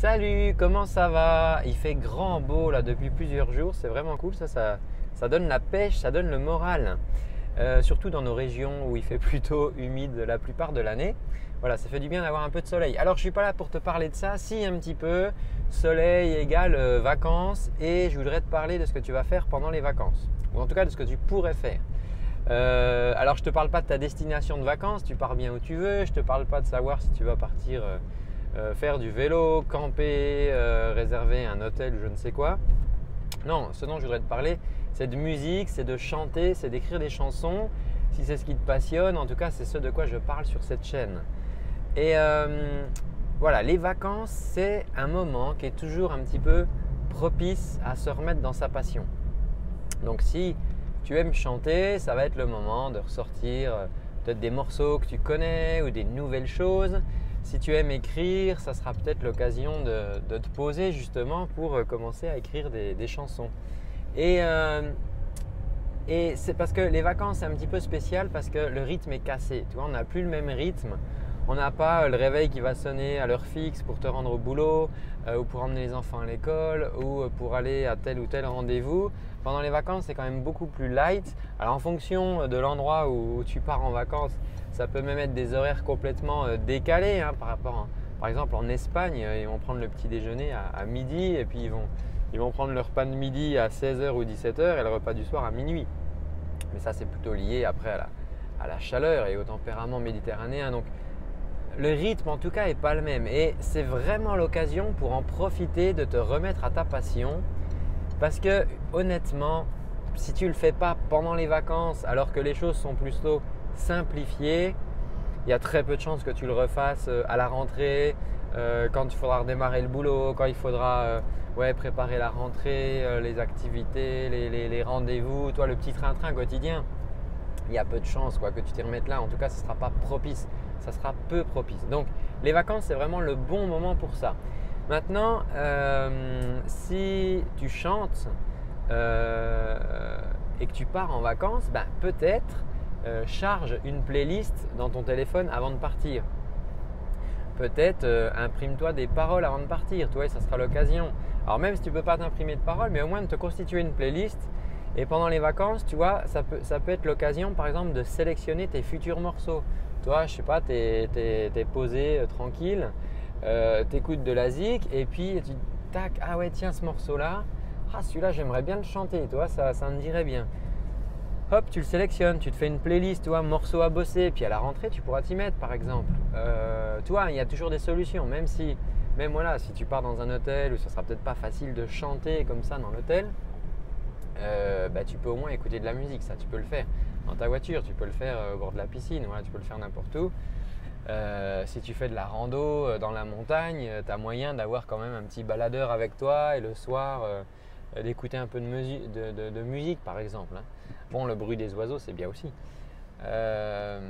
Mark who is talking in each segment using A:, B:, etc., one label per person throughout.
A: Salut, comment ça va? Il fait grand beau là depuis plusieurs jours, c'est vraiment cool, ça, ça, donne la pêche, ça donne le moral. Euh, surtout dans nos régions où il fait plutôt humide la plupart de l'année. Voilà, ça fait du bien d'avoir un peu de soleil. Alors je suis pas là pour te parler de ça, si un petit peu. Soleil égale euh, vacances et je voudrais te parler de ce que tu vas faire pendant les vacances. Ou en tout cas de ce que tu pourrais faire. Euh, alors je te parle pas de ta destination de vacances, tu pars bien où tu veux. Je te parle pas de savoir si tu vas partir euh, faire du vélo, camper, euh, réserver un hôtel je ne sais quoi. Non, ce dont je voudrais te parler, c'est de musique, c'est de chanter, c'est d'écrire des chansons. Si c'est ce qui te passionne, en tout cas, c'est ce de quoi je parle sur cette chaîne. Et euh, voilà, les vacances, c'est un moment qui est toujours un petit peu propice à se remettre dans sa passion. Donc si tu aimes chanter, ça va être le moment de ressortir peut-être des morceaux que tu connais ou des nouvelles choses. Si tu aimes écrire, ça sera peut-être l'occasion de, te poser justement pour euh, commencer à écrire des, chansons. Euh, et, c'est parce que les vacances, c'est un petit peu spécial parce que le rythme est cassé. Tu vois, on n'a plus le même rythme. On n'a pas le réveil qui va sonner à l'heure fixe pour te rendre au boulot euh, ou pour emmener les enfants à l'école ou pour aller à tel ou tel rendez-vous. Pendant les vacances, c'est quand même beaucoup plus light. Alors en fonction de l'endroit où tu pars en vacances, ça peut même être des horaires complètement euh, décalés hein, par rapport, par exemple en Espagne, euh, ils vont prendre le petit déjeuner à, midi et puis ils vont, ils vont prendre leur repas de midi à 16h ou 17h et le repas du soir à minuit. Mais ça, c'est plutôt lié après à la, à la, chaleur et au tempérament méditerranéen. Donc, le rythme, en tout cas, n'est pas le même. Et c'est vraiment l'occasion pour en profiter de te remettre à ta passion. Parce que, honnêtement, si tu ne le fais pas pendant les vacances, alors que les choses sont plutôt simplifié. Il y a très peu de chances que tu le refasses euh, à la rentrée, euh, quand il faudra redémarrer le boulot, quand il faudra euh, préparer la rentrée, les activités, les, rendez-vous, toi le petit train-train quotidien. Il y a peu de chances quoi, que tu t'y remettes là. En tout cas, ce ne sera pas propice. Ça sera peu propice. Donc, les vacances, c'est vraiment le bon moment pour ça. Maintenant, si tu chantes et que tu pars en vacances, ben, peut-être euh, charge une playlist dans ton téléphone avant de partir. Peut-être euh, imprime-toi des paroles avant de partir, toi, et ça sera l'occasion. Alors même si tu ne peux pas t'imprimer de paroles, mais au moins de te constituer une playlist. Et pendant les vacances, tu vois, ça peut, ça peut être l'occasion, par exemple, de sélectionner tes futurs morceaux. Toi, je sais pas, tu es, posé euh, tranquille, tu écoutes de la zik, et puis tu tac, ah ouais, tiens, ce morceau-là, ah celui-là, j'aimerais bien le chanter, toi, ça, ça me dirait bien hop, tu le sélectionnes, tu te fais une playlist, tu vois, morceaux à bosser, puis à la rentrée, tu pourras t'y mettre par exemple. Euh, tu vois, il y a toujours des solutions, même si, même voilà, si tu pars dans un hôtel où ça sera peut-être pas facile de chanter comme ça dans l'hôtel, euh, bah, tu peux au moins écouter de la musique, ça tu peux le faire dans ta voiture, tu peux le faire euh, au bord de la piscine, voilà, tu peux le faire n'importe où. si tu fais de la rando dans la montagne, tu as moyen d'avoir quand même un petit baladeur avec toi et le soir d'écouter un peu de, musique par exemple. Hein. Bon, le bruit des oiseaux, c'est bien aussi. Euh,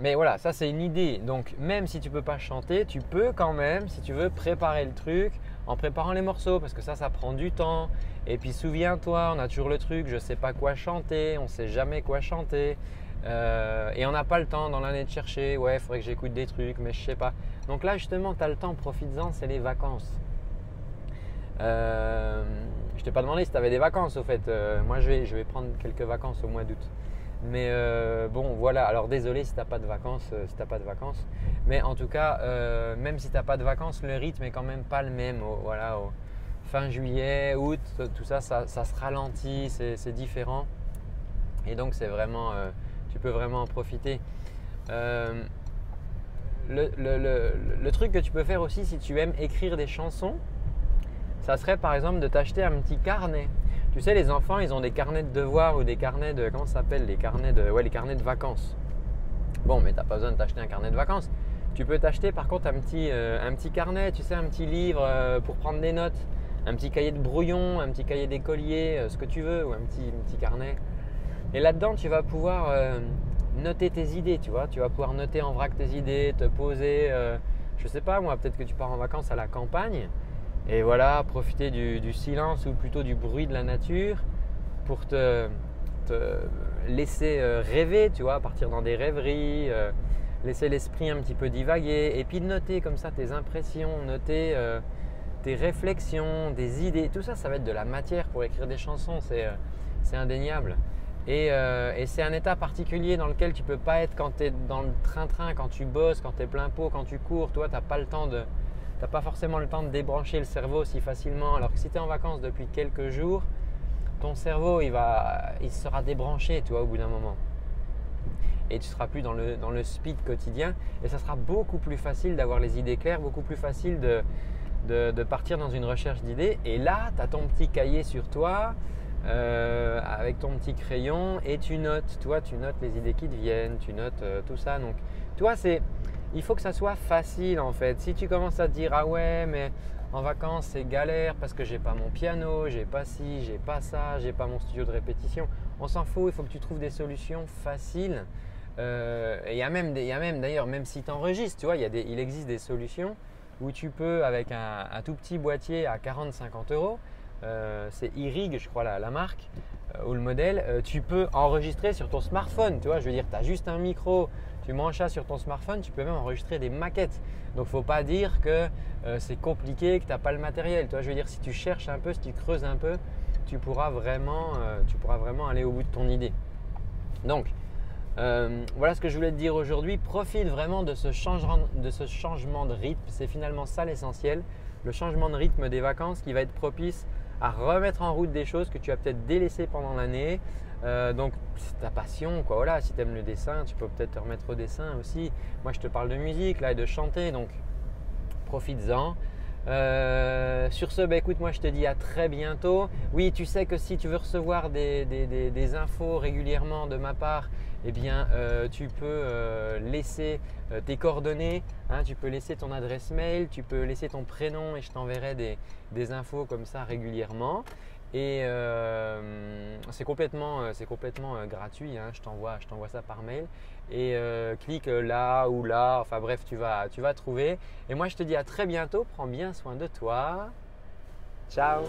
A: mais voilà, ça c'est une idée. Donc même si tu peux pas chanter, tu peux quand même, si tu veux, préparer le truc en préparant les morceaux, parce que ça, ça prend du temps. Et puis souviens-toi, on a toujours le truc, je sais pas quoi chanter, on sait jamais quoi chanter. Euh, et on n'a pas le temps dans l'année de chercher, ouais, il faudrait que j'écoute des trucs, mais je sais pas. Donc là, justement, tu as le temps, profites-en, c'est les vacances. Euh, je t'ai pas demandé si tu avais des vacances au fait. Euh, moi je vais, je vais prendre quelques vacances au mois d'août. Mais euh, bon voilà, alors désolé si tu n'as pas de vacances, si t'as pas de vacances. Mais en tout cas, même si tu n'as pas de vacances, le rythme est quand même pas le même. voilà, fin juillet, août, tout ça, ça, se ralentit, c'est différent. Et donc c'est vraiment, tu peux vraiment en profiter. le, truc que tu peux faire aussi si tu aimes écrire des chansons, ça serait par exemple de t'acheter un petit carnet. Tu sais, les enfants, ils ont des carnets de devoirs ou des carnets de. Comment ça s'appelle Les carnets de. Ouais, les carnets de vacances. Bon, mais tu n'as pas besoin de t'acheter un carnet de vacances. Tu peux t'acheter par contre un petit, euh, un petit carnet, tu sais, un petit livre euh, pour prendre des notes, un petit cahier de brouillon, un petit cahier d'écolier, euh, ce que tu veux, ou un petit, petit carnet. Et là-dedans, tu vas pouvoir noter tes idées, tu vois. Tu vas pouvoir noter en vrac tes idées, te poser. je sais pas, moi, peut-être que tu pars en vacances à la campagne et voilà, profiter du, silence ou plutôt du bruit de la nature pour te, laisser euh, rêver, tu vois, partir dans des rêveries, euh, laisser l'esprit un petit peu divaguer et puis noter comme ça tes impressions, noter, euh, tes réflexions, des idées, tout ça, ça va être de la matière pour écrire des chansons, c'est indéniable. Et, c'est un état particulier dans lequel tu peux pas être quand tu es dans le train-train, quand tu bosses, quand tu es plein pot, quand tu cours. Toi, tu n'as pas le temps de, pas forcément le temps de débrancher le cerveau si facilement. Alors que si tu es en vacances depuis quelques jours, ton cerveau il, va, il sera débranché tu au bout d'un moment. Et tu ne seras plus dans le, dans le speed quotidien. Et ça sera beaucoup plus facile d'avoir les idées claires, beaucoup plus facile de, de, de partir dans une recherche d'idées. Et là, tu as ton petit cahier sur toi. Euh, avec ton petit crayon et tu notes, toi, tu notes les idées qui te viennent, tu notes euh, tout ça. Donc, toi, c'est, il faut que ça soit facile en fait. Si tu commences à te dire ah ouais, mais en vacances c'est galère parce que j'ai pas mon piano, j'ai pas ci, j'ai pas ça, j'ai pas mon studio de répétition, on s'en fout. Il faut que tu trouves des solutions faciles. Euh, il y a même, d'ailleurs, même si tu enregistres, tu vois, il, existe des solutions où tu peux avec un, tout petit boîtier à 40-50 euros euh, c'est Irig, je crois, la, marque euh, ou le modèle, euh, tu peux enregistrer sur ton smartphone. Tu vois, je veux dire, tu as juste un micro, tu manges ça sur ton smartphone, tu peux même enregistrer des maquettes. Donc, faut pas dire que c'est compliqué, que tu n'as pas le matériel. Tu je veux dire, si tu cherches un peu, si tu creuses un peu, tu pourras vraiment, tu pourras vraiment aller au bout de ton idée. Donc, voilà ce que je voulais te dire aujourd'hui. Profite vraiment de ce changement de, ce changement de rythme. C'est finalement ça l'essentiel. Le changement de rythme des vacances qui va être propice à remettre en route des choses que tu as peut-être délaissées pendant l'année. Euh, donc c'est ta passion, quoi. Voilà, si tu aimes le dessin, tu peux peut-être te remettre au dessin aussi. Moi, je te parle de musique là et de chanter, donc profites-en. Euh, sur ce, bah, écoute, moi je te dis à très bientôt. Oui, tu sais que si tu veux recevoir des, infos régulièrement de ma part, eh bien, euh, tu peux laisser tes coordonnées, hein. tu peux laisser ton adresse mail, tu peux laisser ton prénom et je t'enverrai des, infos comme ça régulièrement. Et euh, c'est complètement, euh, euh, gratuit, hein. je t'envoie ça par mail. Et clique là ou là, enfin bref, tu vas, tu vas trouver. Et moi je te dis à très bientôt, prends bien soin de toi. Ciao